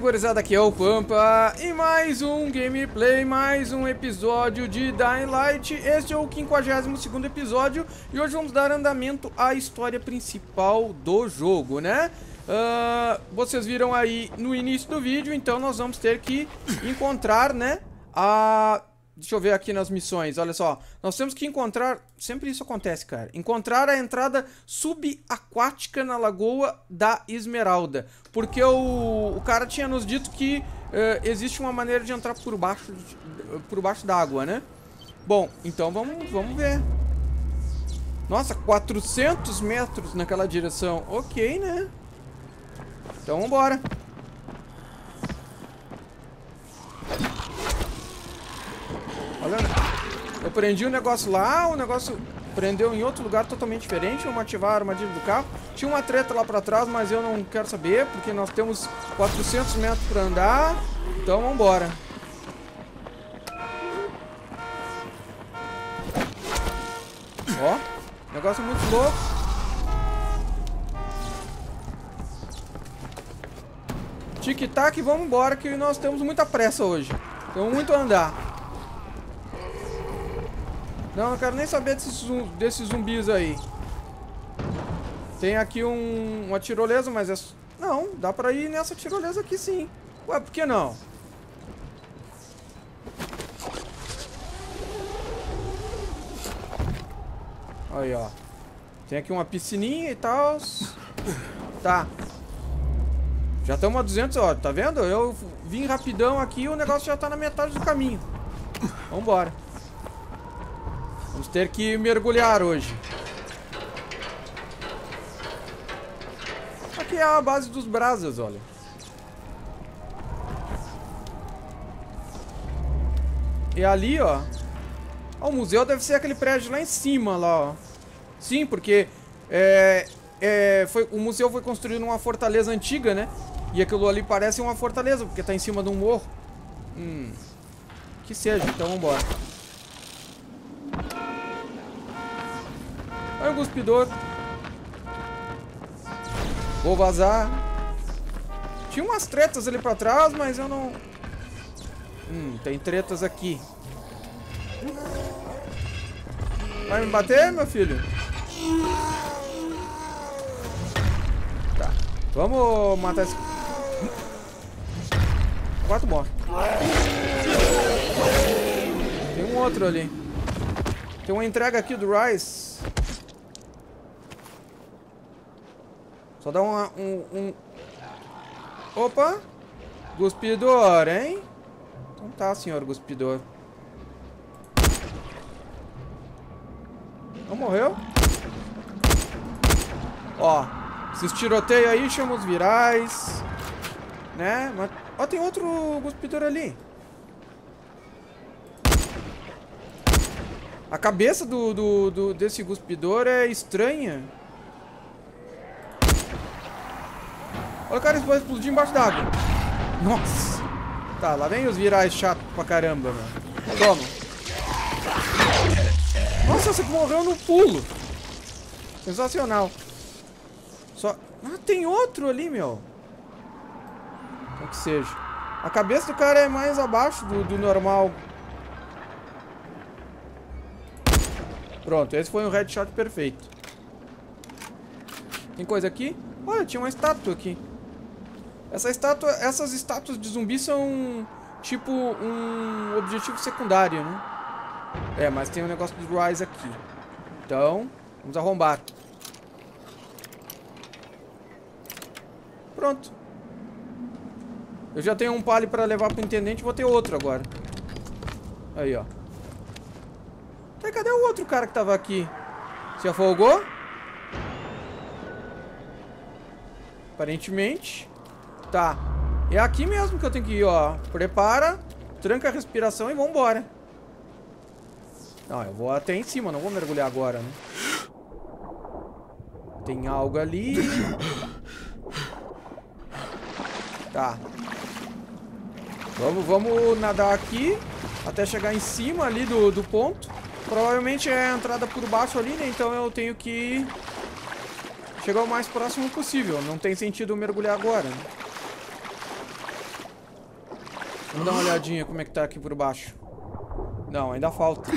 gurizada, aqui é o Pampa e mais um gameplay, mais um episódio de Dying Light. Este é o 52º episódio e hoje vamos dar andamento à história principal do jogo, né? Uh, vocês viram aí no início do vídeo, então nós vamos ter que encontrar, né, a Deixa eu ver aqui nas missões, olha só. Nós temos que encontrar... Sempre isso acontece, cara. Encontrar a entrada subaquática na Lagoa da Esmeralda. Porque o, o cara tinha nos dito que uh, existe uma maneira de entrar por baixo, por baixo d'água, né? Bom, então vamos, vamos ver. Nossa, 400 metros naquela direção. Ok, né? Então vambora. Olha, eu prendi um negócio lá, o negócio prendeu em outro lugar totalmente diferente. Vamos ativar a armadilha do carro. Tinha uma treta lá pra trás, mas eu não quero saber, porque nós temos 400 metros pra andar. Então vamos embora. Ó, negócio muito louco. Tic-tac, vamos embora que nós temos muita pressa hoje. Temos muito a andar. Não, não quero nem saber desses, desses zumbis aí. Tem aqui um, uma tirolesa, mas é... Não, dá pra ir nessa tirolesa aqui sim. Ué, por que não? Aí, ó. Tem aqui uma piscininha e tal. Tá. Já estamos a 200, ó. Tá vendo? Eu vim rapidão aqui e o negócio já tá na metade do caminho. Vambora. Ter que mergulhar hoje. Aqui é a base dos brasas, olha. E ali, ó. ó. O museu deve ser aquele prédio lá em cima, lá, ó. Sim, porque é, é, foi, o museu foi construído numa fortaleza antiga, né? E aquilo ali parece uma fortaleza, porque tá em cima de um morro. Hum. Que seja, então vambora. Olha o cuspidor. Vou vazar. Tinha umas tretas ali pra trás, mas eu não... Hum, tem tretas aqui. Vai me bater, meu filho? Tá. Vamos matar esse... Quatro mortos. Tem um outro ali. Tem uma entrega aqui do Rice. Só dá uma, um, um... Opa! Guspidor, hein? Então tá, senhor Guspidor. Não morreu? Ó, esses tiroteios aí chamam os virais. Né? Mas, ó, tem outro Guspidor ali. A cabeça do, do, do, desse Guspidor é estranha. Olha o cara explodir embaixo d'água. Nossa. Tá, lá vem os virais chato pra caramba, mano. Toma. Nossa, você morreu no pulo. Sensacional. Só... Ah, tem outro ali, meu. Então que seja. A cabeça do cara é mais abaixo do, do normal. Pronto, esse foi um headshot perfeito. Tem coisa aqui? Olha, tinha uma estátua aqui. Essa estátua, essas estátuas de zumbi são tipo um objetivo secundário, né? É, mas tem um negócio de Rise aqui. Então, vamos arrombar. Pronto. Eu já tenho um pali pra levar pro intendente, vou ter outro agora. Aí, ó. Cadê o outro cara que tava aqui? Se afogou? Aparentemente. Tá. É aqui mesmo que eu tenho que ir, ó. Prepara, tranca a respiração e vambora. Não, eu vou até em cima, não vou mergulhar agora, né? Tem algo ali. Tá. Vamos, vamos nadar aqui até chegar em cima ali do, do ponto. Provavelmente é a entrada por baixo ali, né? Então eu tenho que chegar o mais próximo possível. Não tem sentido mergulhar agora, né? Vamos dar uma olhadinha como é que tá aqui por baixo. Não, ainda falta.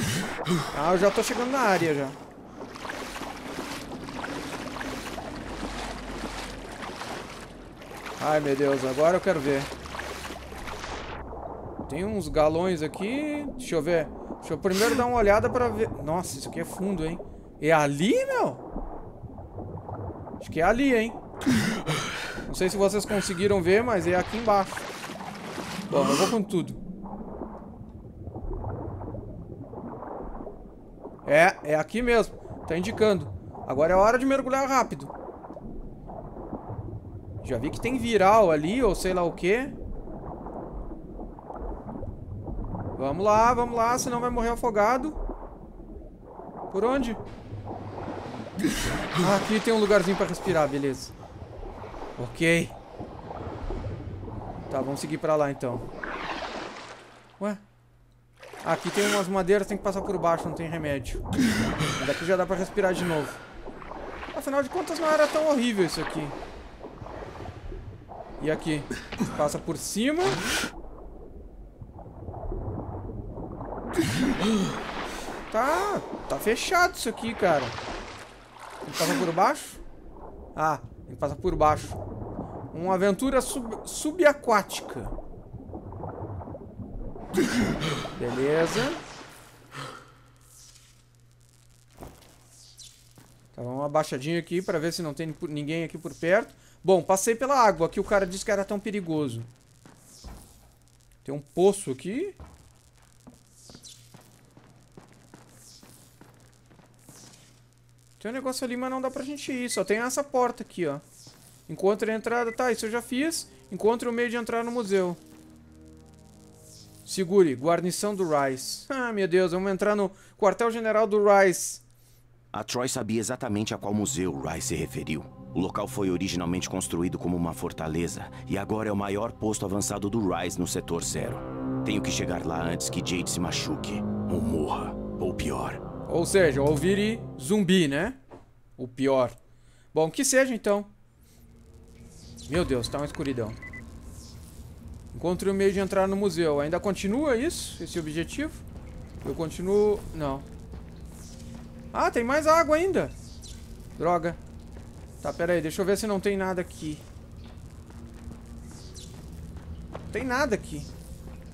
Ah, eu já tô chegando na área já. Ai, meu Deus, agora eu quero ver. Tem uns galões aqui. Deixa eu ver. Deixa eu primeiro dar uma olhada pra ver. Nossa, isso aqui é fundo, hein? É ali, meu? Acho que é ali, hein? Não sei se vocês conseguiram ver, mas é aqui embaixo. Bom, eu vou com tudo. É, é aqui mesmo. Tá indicando. Agora é hora de mergulhar rápido. Já vi que tem viral ali, ou sei lá o quê. Vamos lá, vamos lá, senão vai morrer afogado. Por onde? Ah, aqui tem um lugarzinho pra respirar, beleza. Ok. Tá, vamos seguir pra lá então. Ué? Aqui tem umas madeiras, tem que passar por baixo, não tem remédio. Mas daqui já dá pra respirar de novo. Afinal de contas, não era tão horrível isso aqui. E aqui? Passa por cima. Tá, tá fechado isso aqui, cara. Tem que passar por baixo? Ah, tem que passar por baixo. Uma aventura sub subaquática. Beleza. Tá, uma abaixadinha aqui pra ver se não tem ninguém aqui por perto. Bom, passei pela água. Aqui o cara disse que era tão perigoso. Tem um poço aqui. Tem um negócio ali, mas não dá pra gente ir. Só tem essa porta aqui, ó. Encontre a entrada. Tá, isso eu já fiz. Encontre o meio de entrar no museu. Segure, guarnição do Rice. Ah, meu Deus, vamos entrar no quartel-general do Rice. A Troy sabia exatamente a qual museu Rice se referiu. O local foi originalmente construído como uma fortaleza e agora é o maior posto avançado do Rise no setor zero. Tenho que chegar lá antes que Jade se machuque, ou morra, ou pior. Ou seja, ou vire zumbi, né? O pior. Bom, que seja então. Meu Deus, tá uma escuridão. Encontre o meio de entrar no museu. Ainda continua isso? Esse objetivo? Eu continuo... Não. Ah, tem mais água ainda. Droga. Tá, pera aí, deixa eu ver se não tem nada aqui. Não tem nada aqui.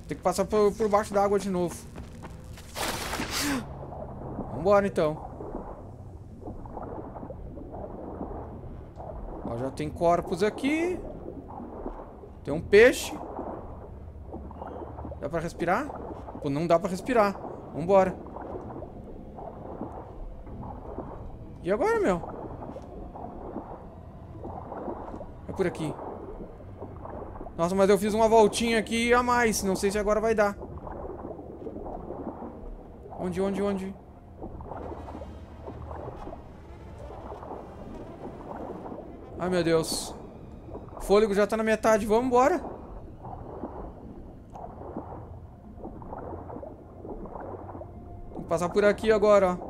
Tem que passar por, por baixo da água de novo. Vambora, então. Já tem corpos aqui. Tem um peixe. Dá pra respirar? Pô, não dá pra respirar. Vambora. E agora, meu? por aqui. Nossa, mas eu fiz uma voltinha aqui a mais. Não sei se agora vai dar. Onde, onde, onde? Ai, meu Deus. O fôlego já tá na metade. Vamos embora. Que passar por aqui agora, ó.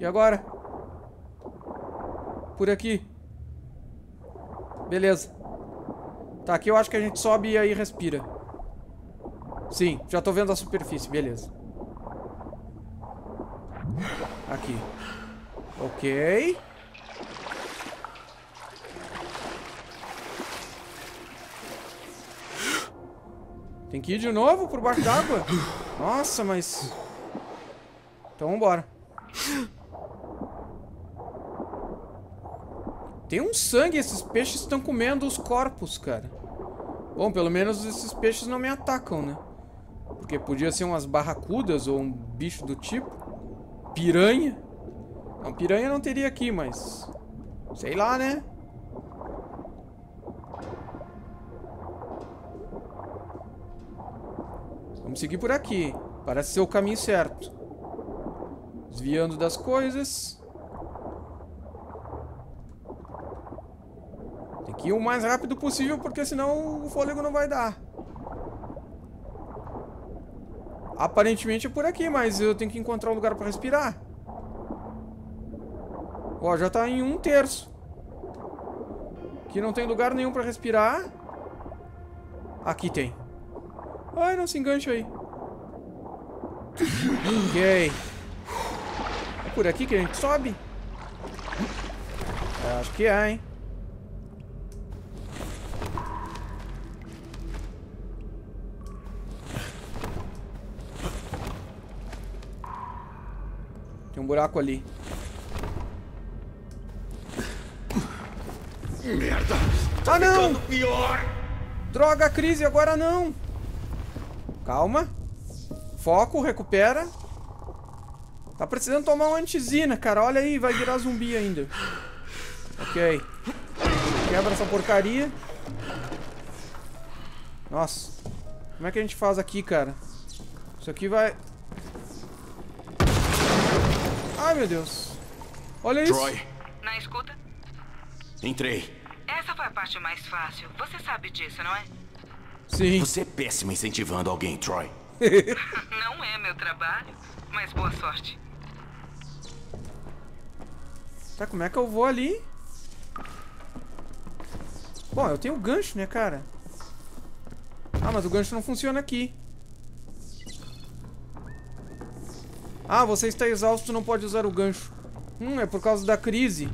E agora? Por aqui. Beleza. Tá, aqui eu acho que a gente sobe e aí respira. Sim, já tô vendo a superfície, beleza. Aqui. Ok. Tem que ir de novo por baixo d'água? Nossa, mas... Então vambora. Tem um sangue, esses peixes estão comendo os corpos, cara. Bom, pelo menos esses peixes não me atacam, né? Porque podia ser umas barracudas ou um bicho do tipo. Piranha. Não, piranha não teria aqui, mas... Sei lá, né? Vamos seguir por aqui. Parece ser o caminho certo. Desviando das coisas. que ir o mais rápido possível, porque senão o fôlego não vai dar. Aparentemente é por aqui, mas eu tenho que encontrar um lugar para respirar. Ó, já tá em um terço. Aqui não tem lugar nenhum para respirar. Aqui tem. Ai, não se engancha aí. ok. É por aqui que a gente sobe? Acho que é, hein? Tem um buraco ali. Merda! Ah, não! Pior! Droga, crise, agora não! Calma. Foco, recupera. Tá precisando tomar uma antizina, cara. Olha aí, vai virar zumbi ainda. Ok. Quebra essa porcaria. Nossa. Como é que a gente faz aqui, cara? Isso aqui vai... Ai, meu Deus. Olha isso. Troy, Na escuta? entrei. Essa foi a parte mais fácil. Você sabe disso, não é? Sim. Você é péssima incentivando alguém, Troy. Não é meu trabalho, mas boa sorte. Tá, como é que eu vou ali? Bom, eu tenho o gancho, né, cara? Ah, mas o gancho não funciona aqui. Ah, você está exausto, não pode usar o gancho. Hum, é por causa da crise.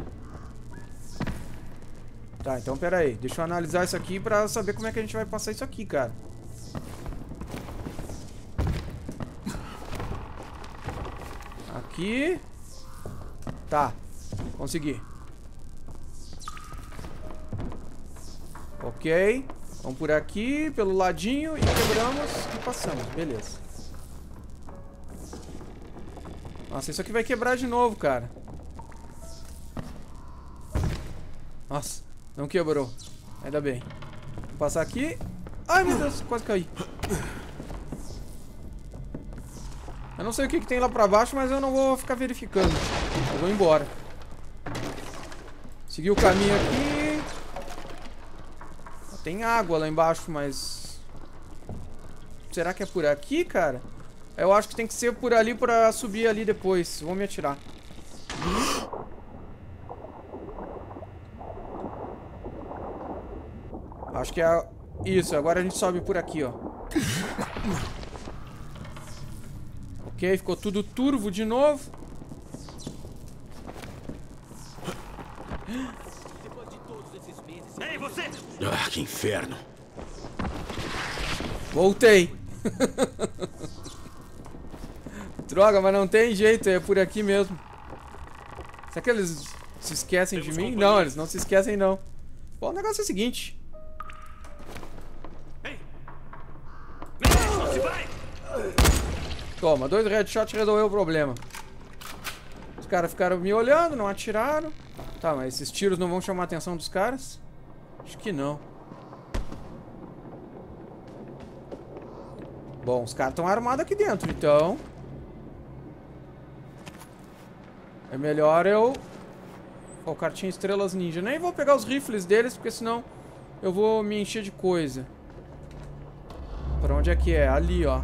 Tá, então pera aí. Deixa eu analisar isso aqui pra saber como é que a gente vai passar isso aqui, cara. Aqui. Tá. Consegui. Ok. Vamos por aqui, pelo ladinho, e quebramos e passamos. Beleza. Nossa, isso aqui vai quebrar de novo, cara. Nossa, não quebrou. Ainda bem. Vou passar aqui. Ai, meu Deus, quase caí. Eu não sei o que, que tem lá pra baixo, mas eu não vou ficar verificando. Eu vou embora. Seguir o caminho aqui. Tem água lá embaixo, mas... Será que é por aqui, cara? Eu acho que tem que ser por ali pra subir ali depois. Vou me atirar. Acho que é... Isso, agora a gente sobe por aqui, ó. Ok, ficou tudo turvo de novo. Ei, você! Ah, que inferno. Voltei. Droga, mas não tem jeito, é por aqui mesmo. Será que eles se esquecem de Temos mim? companhia. Não, eles não se esquecem não. Bom, o negócio é o seguinte. Ei! Ei, não se vai! Toma, dois headshots resolveu o problema. Os caras ficaram me olhando, não atiraram. Tá, mas esses tiros não vão chamar a atenção dos caras? Acho que não. Bom, os caras estão armados aqui dentro, então... É melhor eu... Ó, o cara tinha estrelas ninja. Nem vou pegar os rifles deles, porque senão eu vou me encher de coisa. Pra onde é que é? Ali, ó.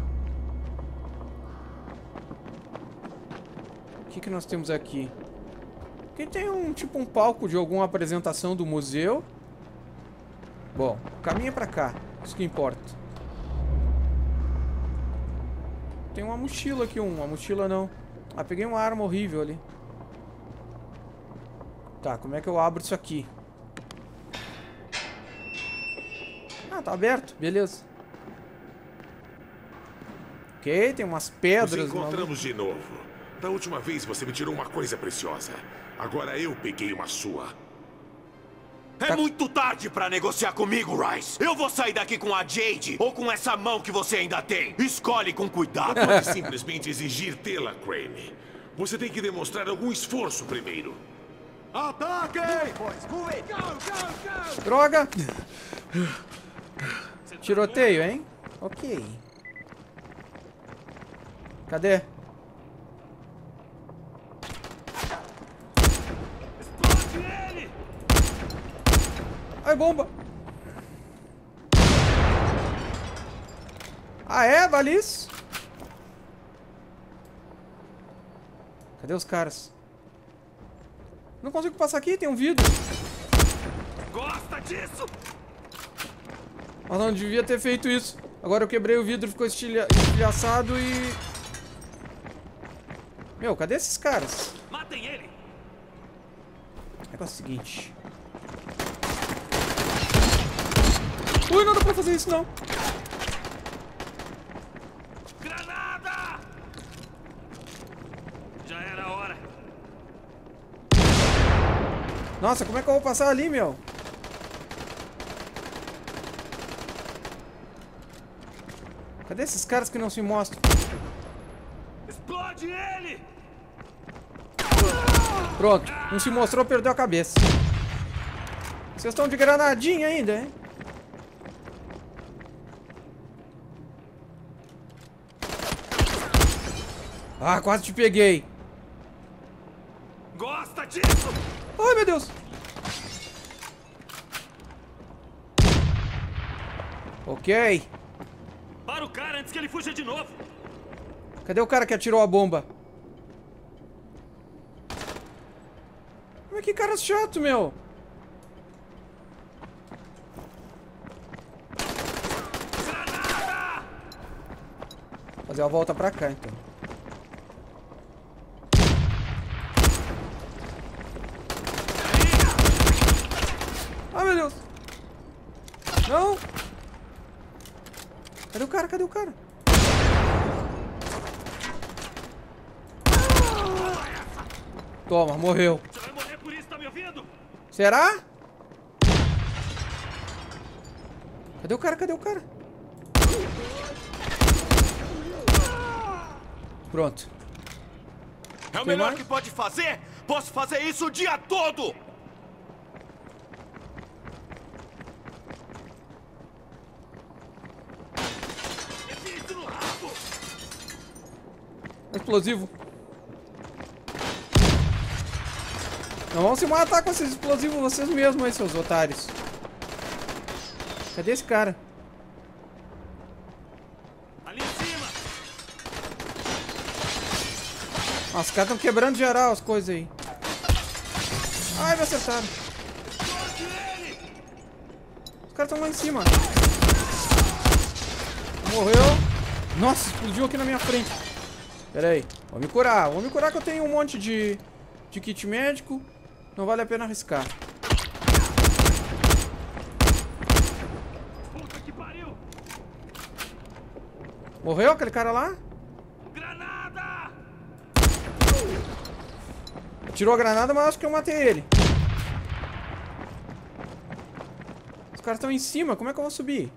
Que, que nós temos aqui? Aqui tem um tipo um palco de alguma apresentação do museu. Bom, caminha pra cá. Isso que importa. Tem uma mochila aqui, uma mochila não. Ah, peguei uma arma horrível ali. Tá, como é que eu abro isso aqui? Ah, tá aberto, beleza. Ok, tem umas Nos pedras. no- encontramos de novo. Da última vez você me tirou uma coisa preciosa. Agora eu peguei uma sua. É muito tarde pra negociar comigo, Rice. Eu vou sair daqui com a Jade ou com essa mão que você ainda tem. Escolhe com cuidado. Não pode simplesmente exigir tê-la, Crane. Você tem que demonstrar algum esforço primeiro. Ataque! Droga! Tiroteio, hein? Ok. Cadê? Ai, bomba! Ah, é? Vale isso? Cadê os caras? Não consigo passar aqui, tem um vidro. Gosta disso? Mas não devia ter feito isso. Agora eu quebrei o vidro, ficou estilha estilhaçado e... Meu, cadê esses caras? Matem ele! Negócio seguinte. Ui, não dá pra fazer isso não. Granada! Já era a hora. Nossa, como é que eu vou passar ali, meu? Cadê esses caras que não se mostram? Explode ele! Pronto, não se mostrou, perdeu a cabeça. Vocês estão de granadinha ainda, hein? Ah, quase te peguei. Gosta disso? Ai, meu Deus. Ok. Para o cara antes que ele fuja de novo. Cadê o cara que atirou a bomba? Mas que cara chato, meu. Fazer a volta pra cá, então. Ah, meu Deus. Não. Cadê o cara? Cadê o cara? Toma, morreu. Você vai morrer por isso, tá me ouvindo? Será? Cadê o cara? Cadê o cara? Pronto. É o melhor mais? que pode fazer? Posso fazer isso o dia todo! Explosivo. Não vão se matar com esses explosivos vocês mesmos aí, seus otários. Cadê esse cara? Ali em cima! Nossa, os caras estão quebrando geral as coisas aí. Ai, me acertaram. Os caras estão lá em cima. Morreu. Nossa, explodiu aqui na minha frente. Pera aí. Vou me curar. Vou me curar que eu tenho um monte de, de kit médico. Não vale a pena arriscar. Puta que pariu! Morreu aquele cara lá? Granada! Tirou a granada, mas acho que eu matei ele. Os caras estão em cima. Como é que eu vou subir?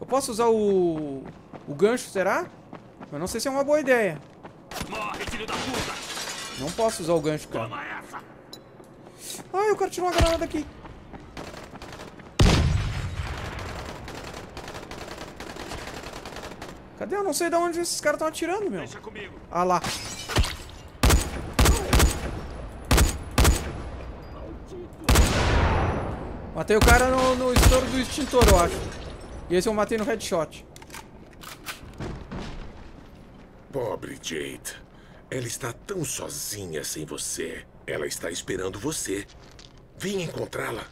Eu posso usar o... O gancho, será? Mas não sei se é uma boa ideia. Morre, filho da puta! Não posso usar o gancho, cara. Toma essa! Ai, eu quero tirar uma granada aqui. Cadê? Eu não sei de onde esses caras estão atirando, meu. Deixa comigo! Ah lá. Matei o cara no, no estouro do extintor, eu acho. E esse eu matei no headshot. Pobre Jade. Ela está tão sozinha sem você. Ela está esperando você. Vem encontrá-la.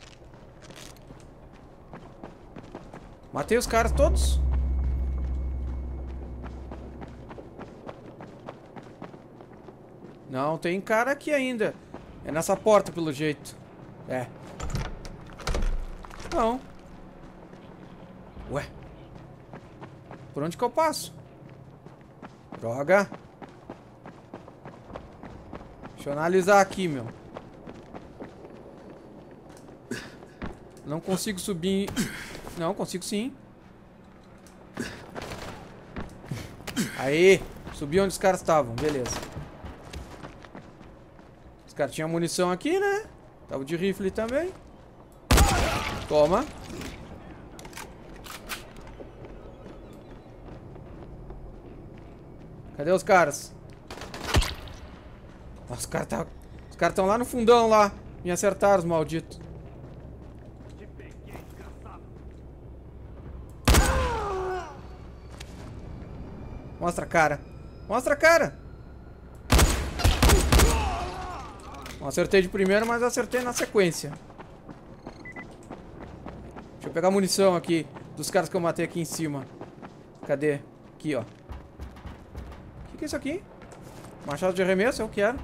Matei os caras todos. Não, tem cara aqui ainda. É nessa porta, pelo jeito. É. Não. Ué. Por onde que eu passo? Droga. Deixa eu analisar aqui, meu. Não consigo subir... Não, consigo sim. Aí, subi onde os caras estavam, beleza. Os caras tinham munição aqui, né? Tava de rifle também. Toma. Cadê os caras? Nossa, os caras tá... Os caras estão lá no fundão lá. Me acertaram, os malditos. Mostra a cara. Mostra a cara. Não acertei de primeiro, mas acertei na sequência. Deixa eu pegar munição aqui. Dos caras que eu matei aqui em cima. Cadê? Aqui, ó. Que, é isso aqui? Machado de arremesso? Eu quero.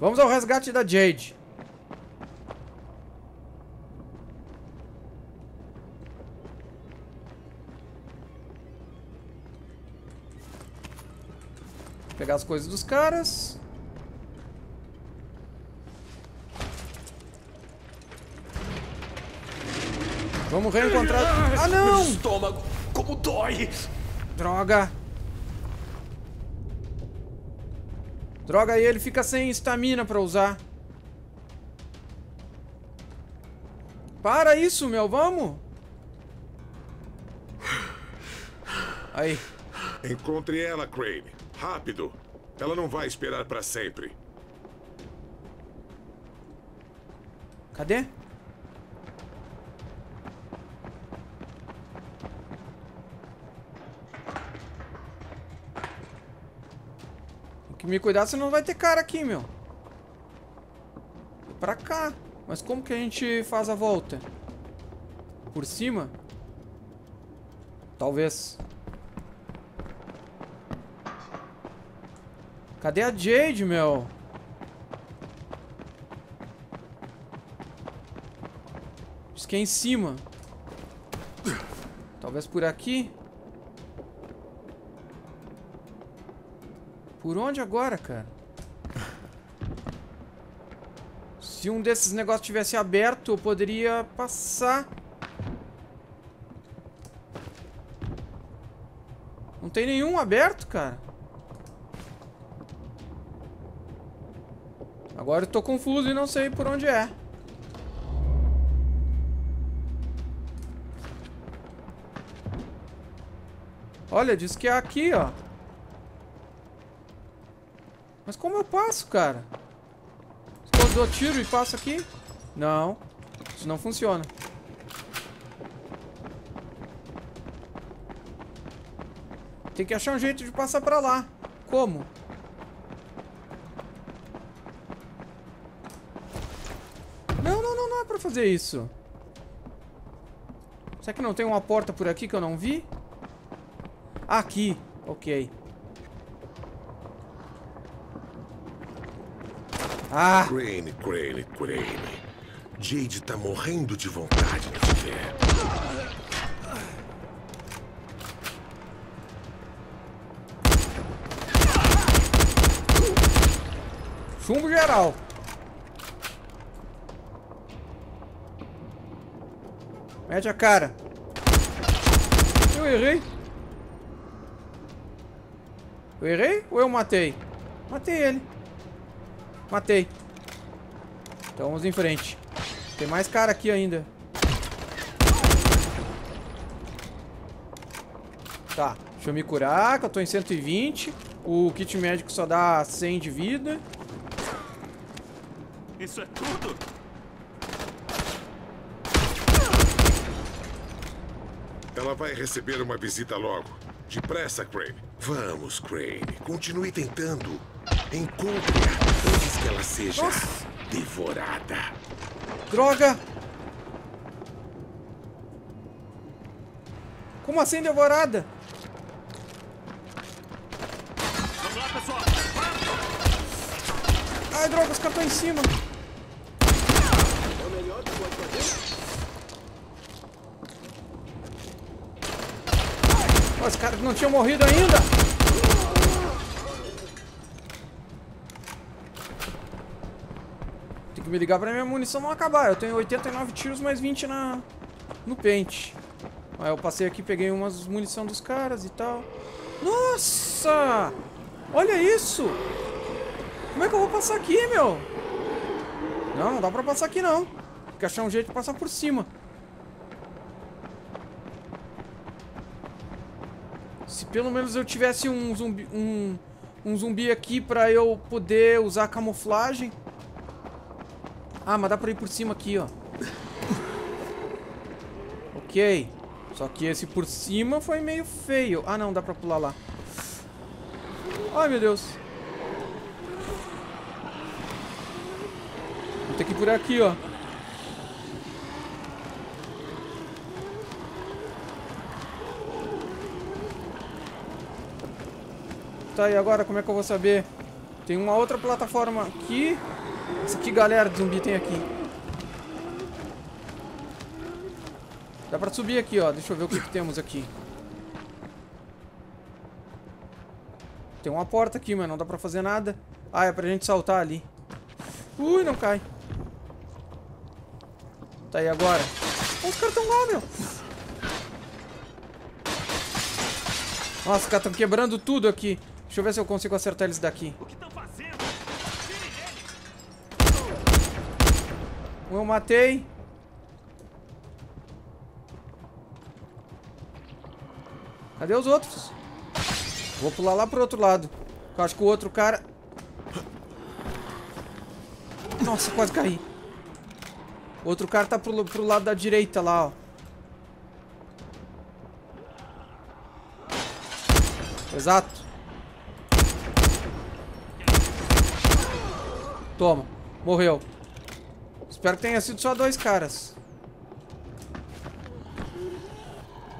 Vamos ao resgate da Jade. Pegar as coisas dos caras. Vamos reencontrar... Ah, não! estômago, como dói! Droga! Droga, e ele fica sem estamina pra usar. Para isso, meu, vamos! Aí. Encontre ela, Crane. Rápido. Ela não vai esperar pra sempre. Cadê? Que me cuidar, senão vai ter cara aqui, meu. Pra cá. Mas como que a gente faz a volta? Por cima? Talvez. Cadê a Jade, meu? Diz que é em cima. Talvez por aqui. Por onde agora, cara? Se um desses negócios tivesse aberto, eu poderia passar. Não tem nenhum aberto, cara. Agora eu tô confuso e não sei por onde é. Olha, diz que é aqui, ó. Mas como eu passo, cara? Eu dou tiro e passo aqui? Não. Isso não funciona. Tem que achar um jeito de passar pra lá. Como? Não, não, não, não é pra fazer isso. Será que não tem uma porta por aqui que eu não vi? Aqui. Ok. Ah! Crane, Crane, Crane. Jade tá morrendo de vontade de te ver. Chumbo geral. Mete a cara. Eu errei. Eu errei ou eu matei? Matei ele. Matei. Então vamos em frente. Tem mais cara aqui ainda. Tá, deixa eu me curar, que eu tô em 120. O kit médico só dá 100 de vida. Isso é tudo? Ela vai receber uma visita logo. Depressa, Crane. Vamos, Crane. Continue tentando. Encontre-a antes que ela seja Nossa. devorada. Droga! Como assim devorada? Vamos lá, pessoal! Ai, droga, os caras estão em cima. Ó, Os caras não tinham morrido ainda. Tem que me ligar pra minha munição não acabar. Eu tenho 89 tiros mais 20 na, no pente. Aí eu passei aqui, peguei umas munição dos caras e tal. Nossa! Olha isso! Como é que eu vou passar aqui, meu? Não, não dá pra passar aqui, não. Tem que achar um jeito de passar por cima. Se pelo menos eu tivesse um zumbi, um, um zumbi aqui pra eu poder usar camuflagem. Ah, mas dá pra ir por cima aqui, ó. Ok. Só que esse por cima foi meio feio. Ah, não, dá pra pular lá. Ai, meu Deus. Vou ter que ir por aqui, ó. Tá, e agora como é que eu vou saber? Tem uma outra plataforma aqui. Essa que galera de zumbi tem aqui? Dá pra subir aqui, ó. Deixa eu ver o que, que temos aqui. Tem uma porta aqui, mas não dá pra fazer nada. Ah, é pra gente saltar ali. Ui, não cai. Tá aí agora. Oh, os caras tão lá, meu. Nossa, os caras estão quebrando tudo aqui. Deixa eu ver se eu consigo acertar eles daqui. O que estão fazendo? Um eu matei. Cadê os outros? Vou pular lá pro outro lado. Eu acho que o outro cara... Nossa, quase caí. O outro cara tá pro, pro lado da direita lá, ó. Exato. Toma. Morreu. Espero que tenha sido só dois caras.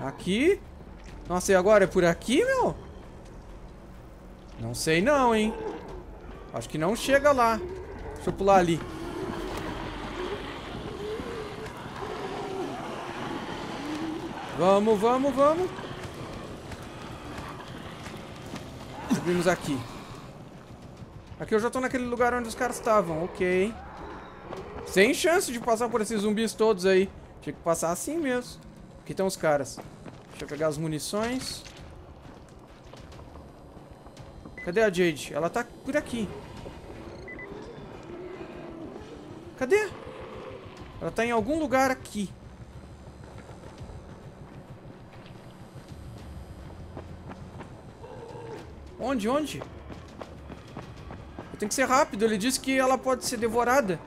Aqui. Nossa, e agora? É por aqui, meu? Não sei não, hein? Acho que não chega lá. Deixa eu pular ali. Vamos, vamos, vamos. Subimos aqui. Aqui eu já tô naquele lugar onde os caras estavam. Ok. Sem chance de passar por esses zumbis todos aí. Tinha que passar assim mesmo. Aqui estão os caras. Deixa eu pegar as munições. Cadê a Jade? Ela tá por aqui. Cadê? Ela tá em algum lugar aqui. Onde? Onde? Eu tenho que ser rápido. Ele disse que ela pode ser devorada.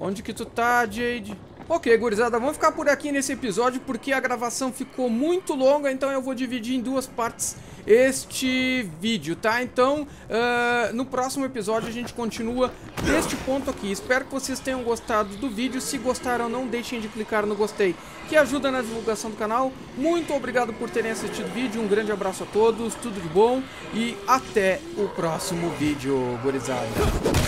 Onde que tu tá, Jade? Ok, gurizada, vamos ficar por aqui nesse episódio porque a gravação ficou muito longa, então eu vou dividir em duas partes este vídeo, tá? Então, uh, no próximo episódio a gente continua deste ponto aqui. Espero que vocês tenham gostado do vídeo. Se gostaram, não deixem de clicar no gostei, que ajuda na divulgação do canal. Muito obrigado por terem assistido o vídeo. Um grande abraço a todos, tudo de bom e até o próximo vídeo, gurizada.